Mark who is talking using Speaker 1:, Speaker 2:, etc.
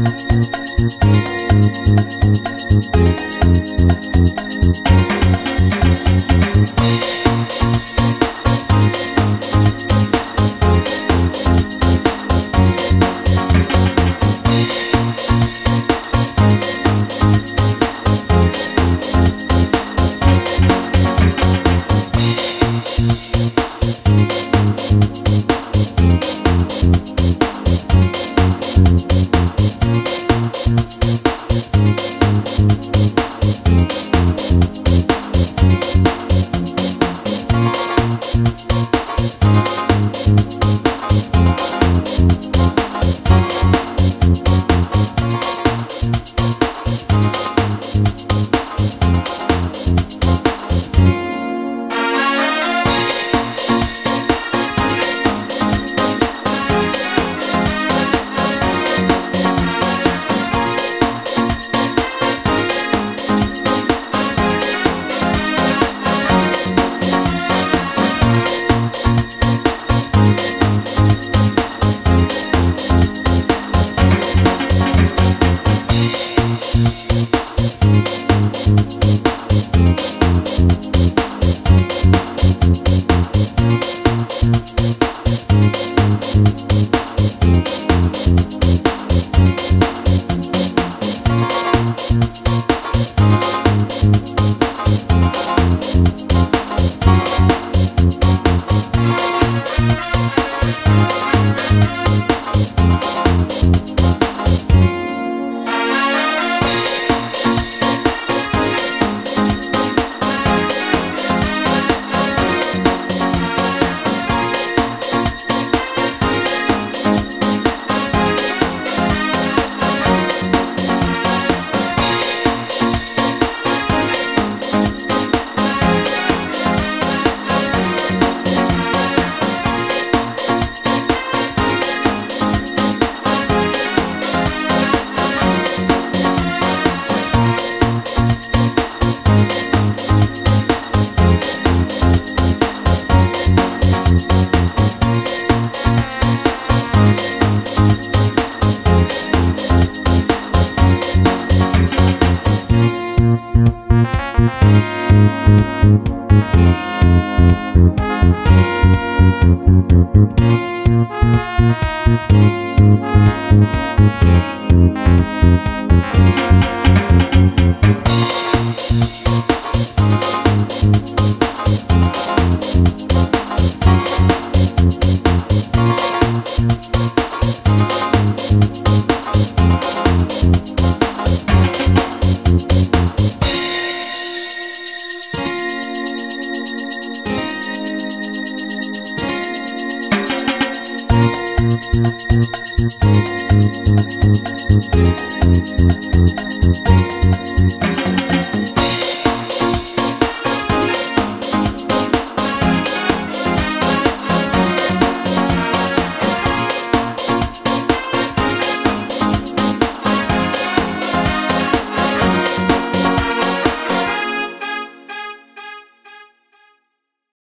Speaker 1: Thank Thank Thank you. Thank you.